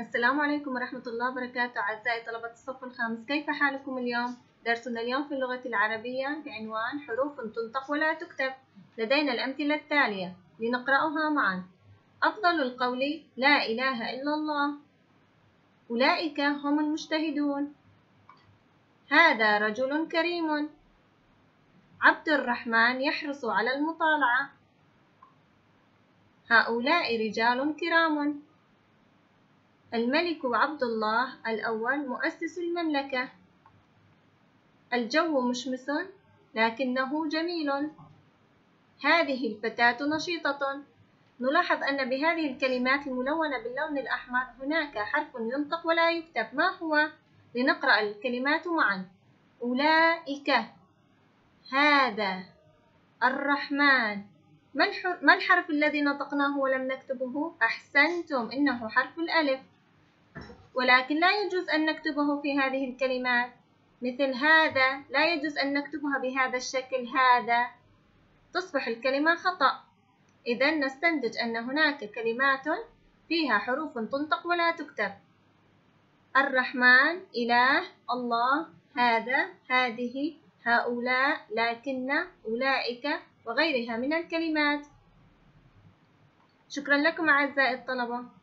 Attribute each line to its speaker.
Speaker 1: السلام عليكم ورحمة الله وبركاته أعزائي طلبة الصف الخامس كيف حالكم اليوم؟ درسنا اليوم في اللغة العربية بعنوان حروف تنطق ولا تكتب. لدينا الأمثلة التالية لنقرأها معا. أفضل القول لا إله إلا الله. أولئك هم المجتهدون. هذا رجل كريم. عبد الرحمن يحرص على المطالعة. هؤلاء رجال كرام. الملك عبد الله الأول مؤسس المملكة. الجو مشمس لكنه جميل. هذه الفتاة نشيطة. نلاحظ أن بهذه الكلمات الملونة باللون الأحمر هناك حرف ينطق ولا يكتب. ما هو؟ لنقرأ الكلمات معا. أولئك. هذا الرحمن. ما الحرف الذي نطقناه ولم نكتبه؟ أحسنتم. إنه حرف الألف. ولكن لا يجوز أن نكتبه في هذه الكلمات. مثل هذا لا يجوز أن نكتبها بهذا الشكل هذا. تصبح الكلمة خطأ. إذا نستنتج أن هناك كلمات فيها حروف تنطق ولا تكتب. الرحمن إله الله هذا هذه هؤلاء لكن أولئك وغيرها من الكلمات. شكرا لكم أعزائي الطلبة.